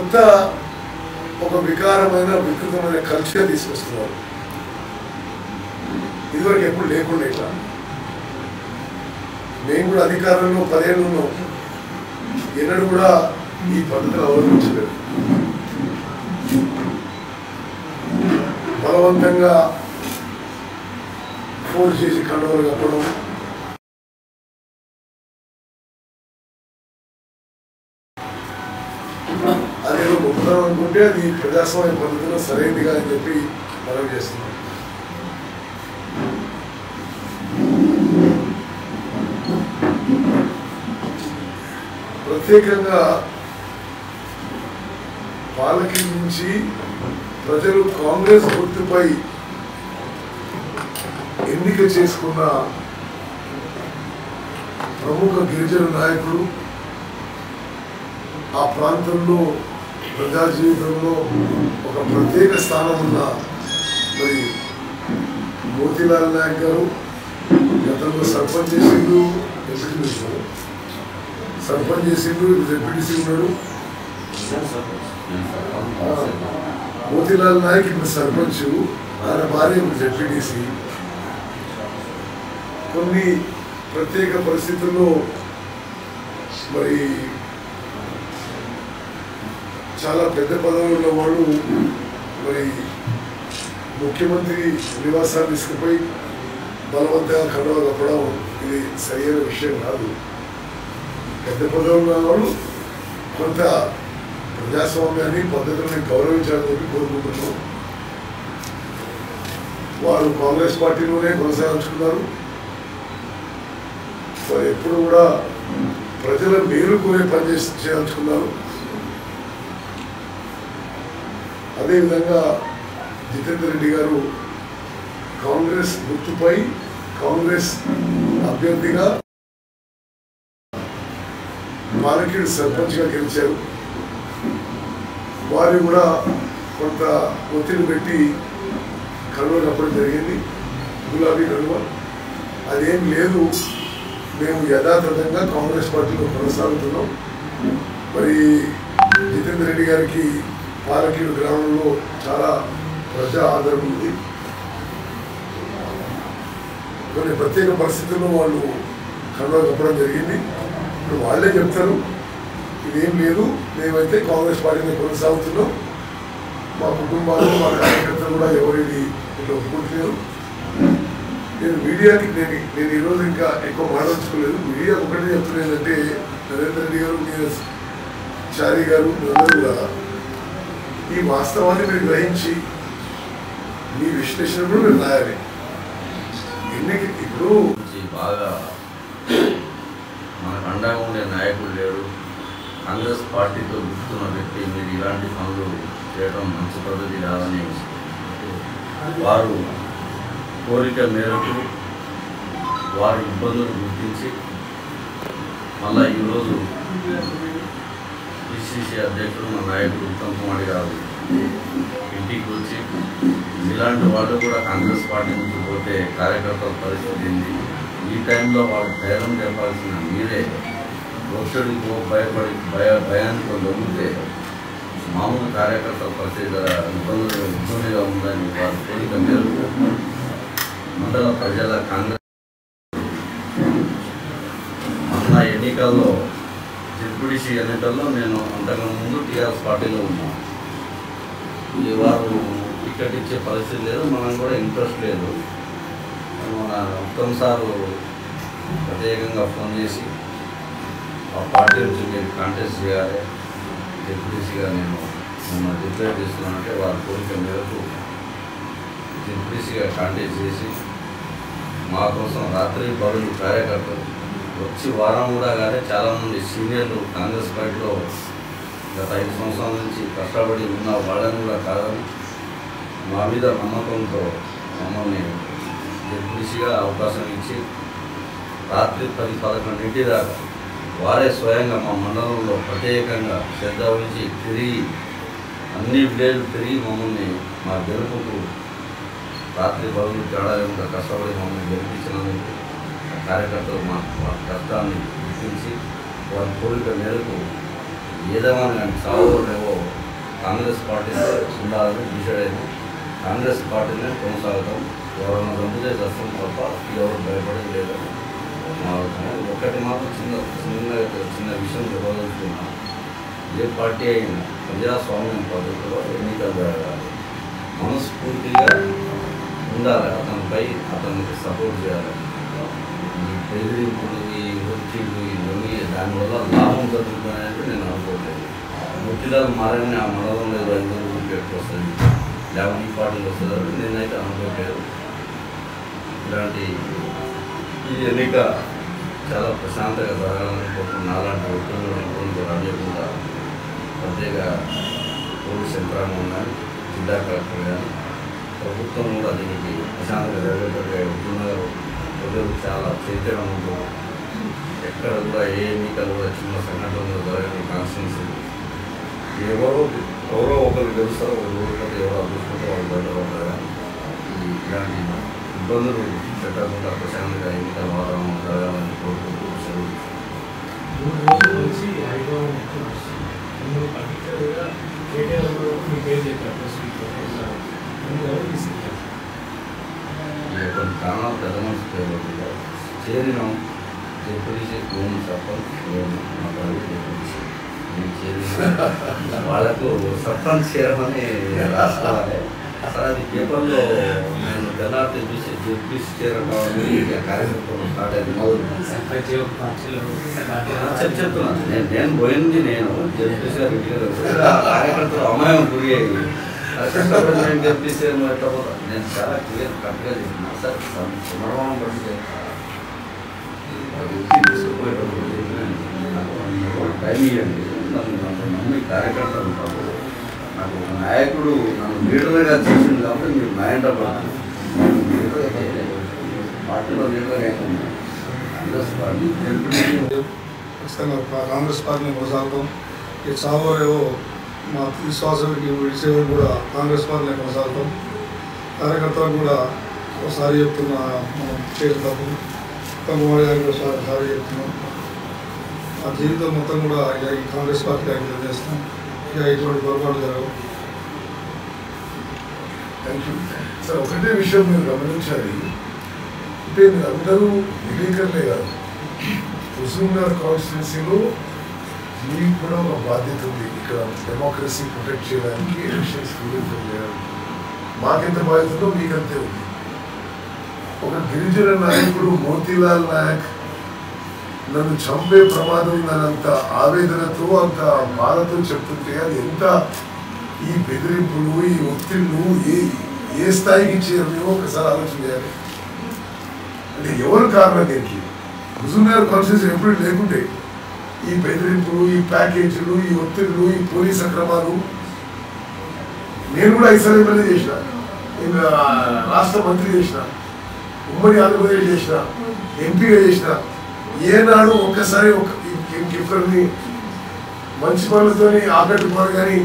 కొత్త ఒక వికారమైన వికృతమైన కల్చర్ తీసుకొస్తున్నారు. ఇదివరకు ఎప్పుడు లేకుండా ఇట్లా. మేము కూడా అధికారంలో పదేళ్ళు ఉన్నాం. ఎన్నడూ కూడా ఈ పద్ధతులు అవలంబించలేదు. బలవంతంగా ఫోన్ చేసి కండవలు కప్పడం గొప్పతనం అది ప్రజాస్వామ్య పద్ధతిలో సరైనదిగా అని చెప్పి మనం చేస్తున్నాం. ప్రత్యేకంగా వాళ్ళకి నుంచి ప్రజలు కాంగ్రెస్ గుర్తుపై ఎన్నిక చేసుకున్న ప్రముఖ గిరిజన నాయకుడు ఆ ప్రాంతంలో ప్రజా జీవితంలో ఒక ప్రత్యేక స్థానం ఉన్న మరి మోతీలాల్ నాయక్ గారు గతంలో సర్పంచ్ చేసిండు ఎంపీటీసీ సర్పంచ్ చేసిండు ఎంపీటీసీ ఉన్నాడు. మోతీలాల్ నాయక్ ఇప్పుడు సర్పంచ్ ఆయన భార్య ఇప్పుడు కొన్ని ప్రత్యేక పరిస్థితుల్లో మరి చాలా పెద్ద పదవులు ఉన్న వాళ్ళు మరి ముఖ్యమంత్రి నివాసాన్ని తీసుకుపోయి బలవంతంగా కండవ కప్పడం ఇది సరైన విషయం కాదు. పెద్ద పదవులు ఉన్న వాళ్ళు కొంత ప్రజాస్వామ్యాన్ని పద్ధతులను గౌరవించాలని కోరుకుంటున్నాం. వారు కాంగ్రెస్ పార్టీలోనే కొనసాగించుకున్నారు. వారు ఎప్పుడు కూడా ప్రజల మేలు కోరే పని చేసి అదేవిధంగా జితేందర్ రెడ్డి గారు కాంగ్రెస్ గుర్తుపై కాంగ్రెస్ అభ్యర్థిగా మార్కెట్ సర్పంచ్గా గెలిచారు. వారు కూడా కొంత ఒత్తిడి పెట్టి కలువ కప్పడం జరిగింది. గులాబీ కలువ అదేం లేదు. మేము యథాతథంగా కాంగ్రెస్ పార్టీలో కొనసాగుతున్నాం. మరి జితేందర్ రెడ్డి గారికి పాలకీడు గ్రామంలో చాలా ప్రజా ఆదరణ ఉంది. కొన్ని ప్రత్యేక పరిస్థితుల్లో వాళ్ళు కన్నా చెప్పడం జరిగింది. ఇప్పుడు వాళ్ళే చెప్తారు ఇదేం లేదు మేమైతే కాంగ్రెస్ పార్టీని కొనసాగుతున్నాం. మా కుటుంబాలు మా కార్యకర్తలు కూడా ఎవరిది ఇట్లా ఒప్పుకుంటున్నారు నేను మీడియాకి నేను నేను ఈరోజు ఇంకా ఎక్కువ మాట్లాడుకోలేదు. మీడియా ఒకటే చెప్తున్నదంటే నరేంద్ర రెడ్డి గారు మీరు చారి గారు అందరూ కూడా ఈ వాస్తవాన్ని మీరు గ్రహించి మీ విశ్లేషణ కూడా మీరు రాయాలి. ఎన్నిక ఇప్పుడు బాగా మనకు అండగా ఉండే నాయకుడు లేడు కాంగ్రెస్ పార్టీతో గుర్తున్న వ్యక్తి మీరు ఇలాంటి పనులు చేయడం మంచి పద్ధతి కాదని వారు కోరిక మేరకు వారి ఇబ్బందులు గుర్తించి మళ్ళీ ఈరోజు పిసిసి అధ్యక్షుడు మా నాయకుడు ఉత్తమ్ కుమార్ గారు. ఇంటికి వచ్చి ఇలాంటి వాళ్ళు కూడా కాంగ్రెస్ పార్టీ నుంచి పోతే కార్యకర్తల పరిస్థితి ఏంది? ఈ టైంలో వాళ్ళు ధైర్యం చెప్పాల్సిన మీరే ఒత్తిడికో భయపడి భయ భయానికి లొంగితే మామూలు కార్యకర్తల పరిస్థితి ఇబ్బందులు ఇబ్బందిగా ఉందని వారి కోరిక మేరకు మండల ప్రజల కాంగ్రెస్ మొన్న ఎన్నికల్లో జెడ్పీటీసీ ఎన్నికల్లో నేను అంతకు ముందు టీఆర్ఎస్ పార్టీలో ఉన్నాను. ఈ వారు టికెట్ ఇచ్చే పరిస్థితి లేదు మనం కూడా ఇంట్రెస్ట్ లేదు. మన ఉత్తమ్ సారు ప్రత్యేకంగా ఫోన్ చేసి ఆ పార్టీ నుంచి మీరు కాంటెస్ట్ చేయాలి. డిప్యూటీసీగా నేను మిమ్మల్ని డిక్లేర్ చేస్తున్నానంటే వారి కోరిక మేరకు డిప్యూటీసీగా కాంటెస్ట్ చేసి మా కోసం రాత్రి బరువు కార్యకర్తలు వచ్చి వారం కూడా కానీ చాలామంది సీనియర్లు కాంగ్రెస్ పార్టీలో గత ఐదు సంవత్సరాల నుంచి కష్టపడి ఉన్న వాళ్ళని కూడా కాదని మా మీద నమ్మకంతో మమ్మల్ని డిప్యూటీసీగా అవకాశం ఇచ్చి రాత్రి పది పదకొండింటి దాకా వారే స్వయంగా మా మండలంలో ప్రత్యేకంగా శ్రద్ధ వహించి తిరిగి అన్ని విలేజ్లు తిరిగి మమ్మల్ని మా గెలుపుకు రాత్రి పదవులు తేడా లేకుండా కష్టపడి మమ్మల్ని గెలిపించినందుకు కార్యకర్తలు మా వారి కష్టాన్ని గుర్తించి వారి కోరిక మేరకు ఏదేమని కానీ సావో కాంగ్రెస్ పార్టీలో ఉండాలని డిసైడ్ అయింది కాంగ్రెస్ పార్టీనే కొనసాగుతాం. ఎవరైనా చంపితే చేస్తాం తప్ప ఎవరు భయపడేది లేదని ఒకటి మాత్రం చిన్న చిన్న చిన్న విషయం చెప్పదలుచుకున్నా ఏ పార్టీ అయినా ప్రజాస్వామ్యం పద్ధతిలో ఎన్నికలు జరగాలి. మనస్ఫూర్తిగా ఉండాలి. అతనిపై అతనికి సపోర్ట్ చేయాలి. బెదిరింపులు ఈ ఒత్తిళ్ళు ఇవన్నీ దానివల్ల లాభం జరుగుతుందంటే నేను అనుకోలేదు ఒత్తిడాలు మారని ఆ మండలం లేదు ఐదు రోజులు వస్తుంది లేకపోతే ఈ పార్టీలు వస్తుందని నేనైతే అనుకోలేదు ఇలాంటి ఈ ఎన్నిక చాలా ప్రశాంతంగా జరగాలని కోరుకుంటున్నా అలాంటి ఒత్తిళ్ళు ఇబ్బందులు రాజకుండా ప్రత్యేక పోలీస్ యంత్రాంగం కానీ జిల్లా కలెక్టర్ కానీ ప్రభుత్వం కూడా దీనికి ప్రశాంతంగా జరిగేటట్టుగా ప్రజలు చాలా చైతన్యంతో ఎక్కడ కూడా ఏ ఎన్నికలు కూడా చిన్న సంఘటనలు జరగని కాన్స్టిట్యూన్సీ ఎవరో ఎవరో ఒకరు గెలుస్తారో ఒకరు ఓడిపోతే ఎవరో అదృష్టంతో వాళ్ళు బయటపడతారు కానీ ఈ ఇలాంటి ఇబ్బందులు పెట్టకుండా ప్రశాంతంగా ఎన్నికల వాతావరణం జరగాలని కోరుకుంటూ సెలవు మూడు రోజుల నుంచి హైదరాబాద్ మొత్తం వస్తుంది అందులో పర్టికులర్గా కేటీఆర్ కూడా మీ పేరు చెప్పారు ప్రెస్ మీట్లో అందువల్ల తీసుకెళ్ళారు ఈ కొన్ని కారణాలు పెద్ద మనిషి పేరు చేరినాం జడ్పీసీ భూమి సర్పంచ్ నేను చేరిన వాళ్ళకు సర్పంచ్ చేరమని రాసుకోవాలి. అసలు అది పేపర్లో నేను జనార్దన్ చూసి జడ్పీసీ చేరడం కార్యక్రమం స్టార్ట్ అయింది. మొదలు చెప్తున్నాను నేను నేను పోయింది నేను ఆ కార్యకర్తలు అమ్మాయం గురి అయ్యి కష్టపడి నేను జడ్పీసీ ఏమో ఎట్లా పోతా నేను చాలా క్లియర్ కరెక్ట్గా చెప్తున్నా సార్ పునర్వామం పడితే తీసుకుపోయేటప్పుడు నాకు టైం ఇవ్వండి నన్ను నన్ను నమ్మి కార్యకర్తలు ఉంటారు నాకు ఒక నాయకుడు నన్ను లీడర్గా చేసింది కాబట్టి మీరు నాయంట పడుతుంది లీడర్గా చేయలేదు పార్టీలో లీడర్గా అయిపోయింది కాంగ్రెస్ పార్టీ జడ్పీసీ ఖచ్చితంగా కా- కాంగ్రెస్ పార్టీని కొనసాగుతాం ఈ చావరేవో మా విశ్వాసానికి విడిచేవి కూడా కాంగ్రెస్ పార్టీని కొనసాగుతాం. కార్యకర్తలకు కూడా ఒకసారి చెప్తున్న మనం చేస్తాము తప్పు. కుమార్ గారికి ఒకసారి సారి చెప్తున్నాం. ఆ జీవితం మొత్తం కూడా ఇక ఈ కాంగ్రెస్ పార్టీ అంకితం చేస్తాం ఇక ఇటువంటి పొరపాటు జరగవు. థ్యాంక్ యూ సార్ ఒకటే విషయం మీరు గమనించాలి. అంటే మీరు అందరూ విలేకరులే కాదు. హుజూర్నగర్ కాన్స్టిట్యున్సీలో మీకు కూడా ఒక బాధ్యత ఉంది. ఇక్కడ డెమోక్రసీ ప్రొటెక్ట్ చేయడానికి ఎలక్షన్స్ ప్యూరిఫై చేయడానికి మాకెంత బాధ్యత ఉందో మీకంతే ఉంది. ఒక గిరిజన నాయకుడు మోతీలాల్ నాయక్ నన్ను చంపే ప్రమాదం ఉందనంత ఆవేదనతో అంత బాధతో చెప్తుంటే అది ఎంత ఈ బెదిరింపులు ఈ ఒత్తిళ్ళు ఏ ఏ స్థాయికి చేరలేమో ఒకసారి ఆలోచన చేయాలి. అంటే ఎవరు కారణం దీనికి హుజూర్ గారు కాన్షియస్ ఎప్పుడు లేకుంటే ఈ బెదిరింపులు ఈ ప్యాకేజీలు ఈ ఒత్తిళ్ళు ఈ పోలీస్ అక్రమాలు. నేను కూడా ఐదు ఎమ్మెల్యే చేసిన. నేను రాష్ట్ర మంత్రి చేసిన. ఉమ్మడి ఆంధ్రప్రదేశ్ చేసిన. ఎంపీగా చేసిన. ఏనాడు ఒక్కసారి ఒక ఇంకెక్కడిని మంచి పనులతోని ఆకట్టుకోవాలి కానీ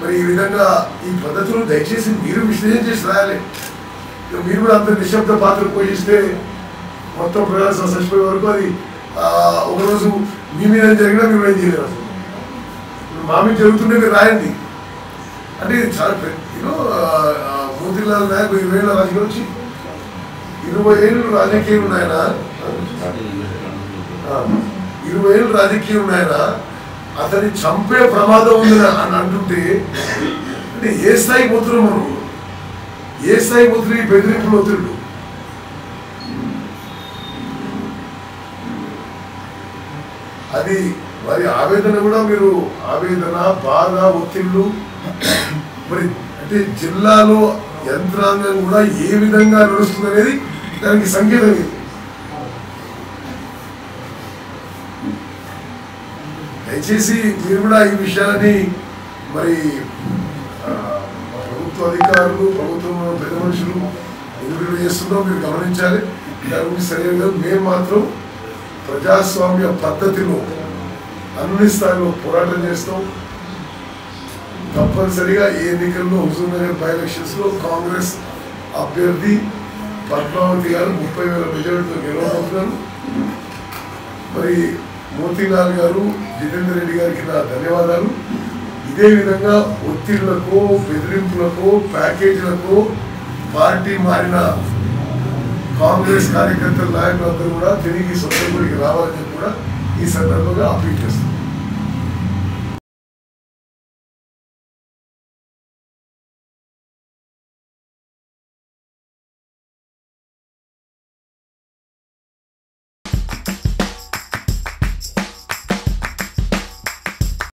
మరి ఈ విధంగా ఈ పద్ధతులు దయచేసి మీరు విశ్లేషణ చేసి రాయాలి. మీరు కూడా అంత నిశ్శబ్ద పాత్ర పోషిస్తే మొత్తం ప్రజలు చచ్చిపోయే వరకు అది ఒకరోజు మీ మీద జరిగినా మీరు ఏం చేయలేరు అసలు. ఇప్పుడు మా మీద జరుగుతుంటే మీరు రాయండి. అంటే చాలా యూనో మోతీలాల్ నాయక్ ఇరవై ఏళ్ళ రాజకీయం వచ్చి ఇరవై ఏళ్ళు రాజకీయం ఉన్నాయన ఇరవై ఏళ్ళు రాజకీయం ఉన్నాయన అతని చంపే ప్రమాదం ఉంది అని అంటుంటే అంటే ఏ స్థాయి పోతున్నాం మనం? ఏ స్థాయి పోతున్నారు బెదిరింపులు ఒత్తిళ్ళు అది వారి ఆవేదన కూడా మీరు ఆవేదన బాధ ఒత్తిళ్ళు మరి అంటే జిల్లాలో యంత్రాంగం కూడా ఏ విధంగా నడుస్తుంది అనేది దానికి సంకేతం ఇది. దయచేసి మీరు కూడా ఈ విషయాన్ని మరి ప్రభుత్వ అధికారులు ప్రభుత్వం పెద్ద మనుషులు ఎందుకు చేస్తుందో మీరు గమనించాలి. దాని గురించి సరిగ్గా మేము మాత్రం ప్రజాస్వామ్య పద్ధతిలో అన్ని స్థాయిలో పోరాటం చేస్తాం తప్పనిసరిగా ఈ ఎన్నికల్లో హుజూర్నగర్ బై ఎలక్షన్స్లో కాంగ్రెస్ అభ్యర్థి పద్మావతి గారు ముప్పై వేల మెజారిటీతో గెలవబోతున్నారు. మరి మోతీలాల్ గారు జితేందర్ రెడ్డి గారికి నా ధన్యవాదాలు. ఇదే విధంగా ఒత్తిళ్ళకు బెదిరింపులకు ప్యాకేజీలకో పార్టీ మారిన కాంగ్రెస్ కార్యకర్తల నాయకులందరూ కూడా తిరిగి సొంత గుడికి రావాలని కూడా ఈ సందర్భంగా అప్పీల్ చేస్తున్నారు